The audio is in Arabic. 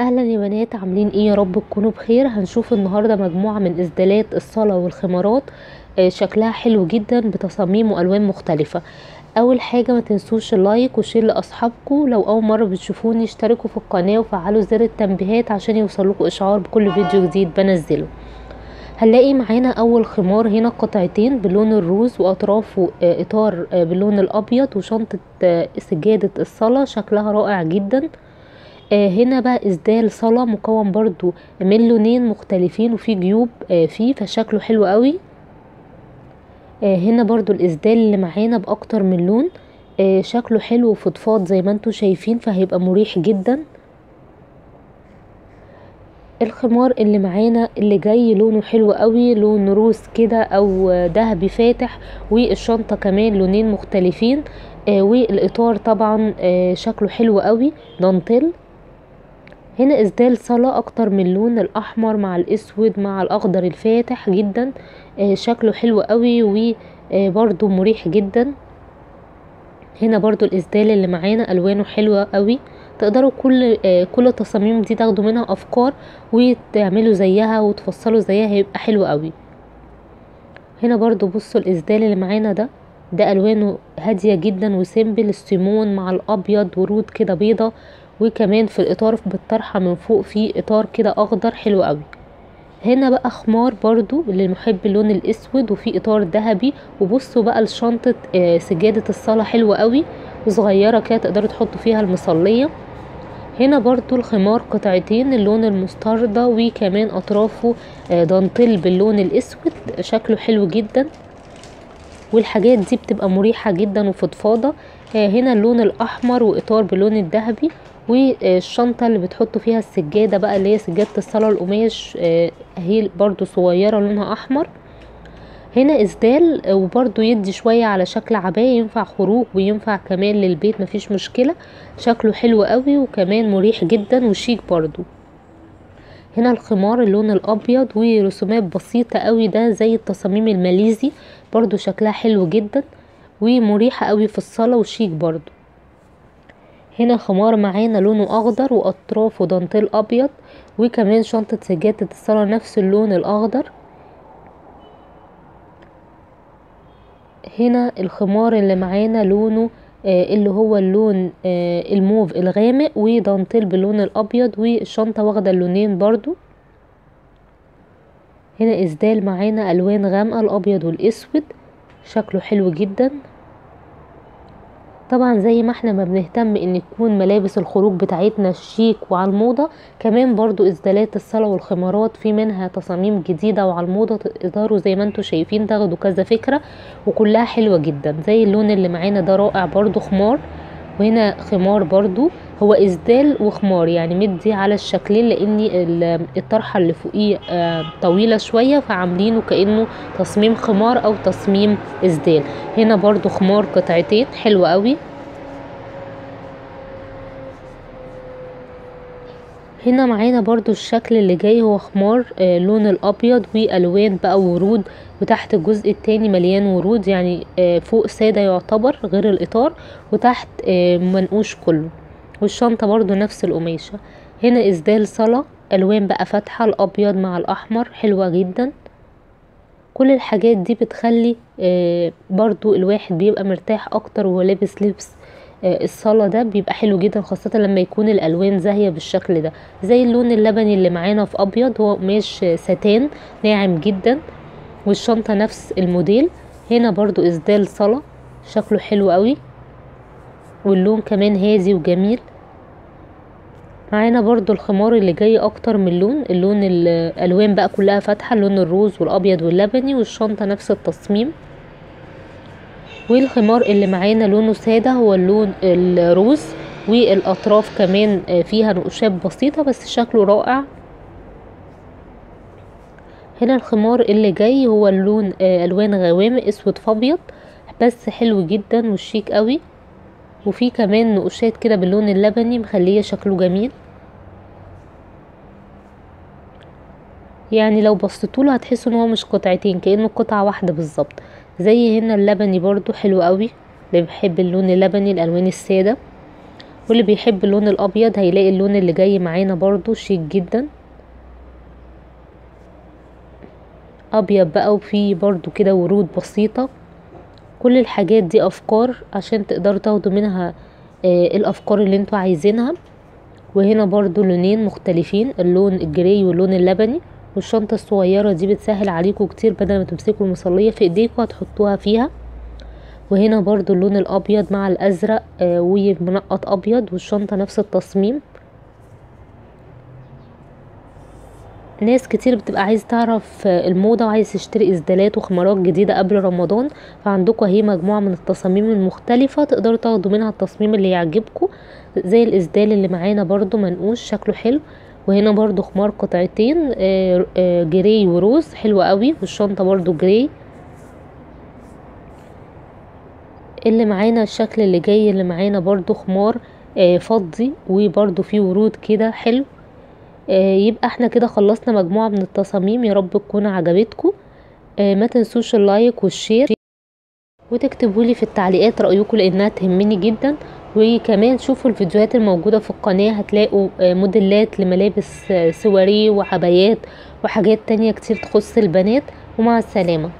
أهلا يا بنات عاملين إيه يا رب؟ تكونوا بخير. هنشوف النهارده مجموعة من اسدالات الصلاة والخمارات. آه، شكلها حلو جدا بتصاميم وألوان مختلفة. أول حاجة ما تنسوش ال like و share لأصحابكم. لو أول مرة بتشوفوني اشتركوا في القناة وفعلوا زر التنبيهات عشان يوصلكوا إشعار بكل فيديو جديد بنزله. هنلاقي معانا أول خمار هنا قطعتين بلون ال rose واطرافه آه، إطار آه، باللون الأبيض وشنطة سجادة الصلاة. شكلها رائع جدا. هنا بقى اسدال صلاة مكون برضو من لونين مختلفين وفي جيوب آه فيه فشكله حلو قوي. آه هنا برضو الاسدال اللي معانا بأكتر من لون آه شكله حلو وفضفاض زي ما أنتوا شايفين فهيبقى مريح جدا. الخمار اللي معانا اللي جاي لونه حلو قوي لون روز كده أو ذهبي فاتح والشنطة كمان لونين مختلفين. آه والإطار طبعا آه شكله حلو قوي. دانتيل. هنا اسدال صلاة أكتر من لون الأحمر مع الأسود مع الأخضر الفاتح جدا. آه شكله حلو قوي وبرده مريح جدا. هنا برضو الاسدال اللي معانا ألوانه حلوة قوي. تقدروا كل آه كل التصاميم دي تاخدوا منها أفكار وتعملوا زيها وتفصلوا زيها هيبقى حلو قوي. هنا برضو بصوا الاسدال اللي معانا ده. ده ألوانه هادية جدا وسيمبل السيمون مع الأبيض ورود كده بيضة. وكمان في الإطار بالطرحة من فوق في إطار كده أخضر حلو قوي. هنا بقى خمار برضو للمحب اللون الأسود وفي إطار ذهبي. وبصوا بقى لشنطة آه سجادة الصلاه حلوة قوي وصغيرة كده تقدروا تحطوا فيها المصلية. هنا برضو الخمار قطعتين اللون المستردة وكمان أطرافه آه دانتيل باللون الأسود. شكله حلو جدا. والحاجات دي بتبقى مريحة جدا وفضفاضة. آه هنا اللون الأحمر وإطار باللون الذهبي. والشنطة اللي بتحطوا فيها السجادة بقى اللي هي سجادة الصلاة القماش آه هي برضو صغيرة لونها أحمر. هنا اسدال وبرضو يدي شوية على شكل عباية ينفع خروج وينفع كمان للبيت مفيش مشكلة. شكله حلو قوي وكمان مريح جدا وشيك برضو. هنا الخمار اللون الأبيض ورسومات بسيطة قوي ده زي التصاميم الماليزي برضو شكلها حلو جدا ومريحة قوي في الصلاة وشيك برضو. هنا خمار معانا لونه أخضر واطرافه دانتيل أبيض وكمان شنطة سجادة الصلاة نفس اللون الأخضر. هنا الخمار اللي معانا لونه آه اللي هو اللون آه الموف الغامق ودانتيل باللون الأبيض والشنطة واخدة اللونين برضو. هنا إسدال معانا ألوان غامقة الأبيض والأسود. شكله حلو جدا. طبعا زي ما إحنا ما بنهتم إن يكون ملابس الخروج بتاعتنا شيك وعلى الموضة كمان برضو اسدالات الصلاة والخمارات في منها تصاميم جديدة وعلى الموضة تقدروا زي ما أنتوا شايفين تاخدوا كذا فكرة وكلها حلوة جدا زي اللون اللي معانا ده رائع برضو خمار. وهنا خمار برضو هو اسدال وخمار يعني مدي على الشكلين لأن الطرحة اللي فوقيه طويلة شوية فعاملينه كأنه تصميم خمار أو تصميم اسدال هنا برضو خمار قطعتين حلو قوي. هنا معانا برضو الشكل اللي جاي هو خمار آه لون الأبيض وألوان بقى ورود وتحت الجزء التاني مليان ورود يعني آه فوق سادة يعتبر غير الإطار وتحت آه منقوش كله والشنطة برضو نفس القماشة. هنا إسدال صلاة ألوان بقى فاتحة الأبيض مع الأحمر حلوة جدا. كل الحاجات دي بتخلي آه برضو الواحد بيبقى مرتاح أكتر وهو لابس لبس الصلاة ده بيبقى حلو جدا خاصة لما يكون الألوان زاهية بالشكل ده. زي اللون اللبني اللي معانا في أبيض هو قماش ستان ناعم جدا. والشنطة نفس الموديل. هنا برضو إسدال صلاة شكله حلو قوي. واللون كمان هادي وجميل. معانا برضو الخمار اللي جاي أكتر من لون. اللون الألوان بقى كلها فاتحة اللون الروز والأبيض واللبني والشنطة نفس التصميم. والخمار اللي معانا لونه سادة هو اللون الروز والأطراف كمان فيها نقوشات بسيطة بس شكله رائع. هنا الخمار اللي جاي هو اللون ألوان غوامق أسود فابيض بس حلو جدا وشيك قوي. وفي كمان نقوشات كده باللون اللبني مخلية شكله جميل. يعني لو بصيتوله هتحسوا إن هو مش قطعتين كأنه قطعة واحدة بالظبط. زي هنا اللبني برضو حلو قوي. اللي بيحب اللون اللبني الألوان السادة. واللي بيحب اللون الأبيض هيلاقي اللون اللي جاي معانا برضو شيك جدا. أبيض بقى وفيه برضو كده ورود بسيطة. كل الحاجات دي أفكار عشان تقدروا تاخدوا منها آه الأفكار اللي أنتوا عايزينها. وهنا برضو لونين مختلفين اللون الجراي واللون اللبني. والشنطة الصغيرة دي بتسهل عليكم كتير بدل ما تمسكوا المصلية في ايديكم هتحطوها فيها. وهنا برضو اللون الأبيض مع الأزرق آه ومنقط أبيض والشنطة نفس التصميم. ناس كتير بتبقى عايز تعرف الموضة وعايز تشتري اسدالات وخمارات جديدة قبل رمضان فعندكم أهي مجموعة من التصاميم المختلفة تقدروا تاخدوا منها التصميم اللي يعجبكم زي الاسدال اللي معانا برضو منقوش شكله حلو. وهنا برضو خمار قطعتين آه آه جراي وروز حلو قوي والشنطة برضو جراي اللي معانا الشكل اللي جاي اللي معانا برضو خمار آه فضي وبرضو فيه ورود كده حلو. يبقى إحنا كده خلصنا مجموعة من التصاميم. يا رب تكون عجبتكم. ما تنسوش اللايك والشير. وتكتبوا لي في التعليقات رأيكم لأنها تهمني جدا. وكمان شوفوا الفيديوهات الموجودة في القناة هتلاقوا موديلات لملابس سواريه وعبايات وحاجات تانية كتير تخص البنات ومع السلامة.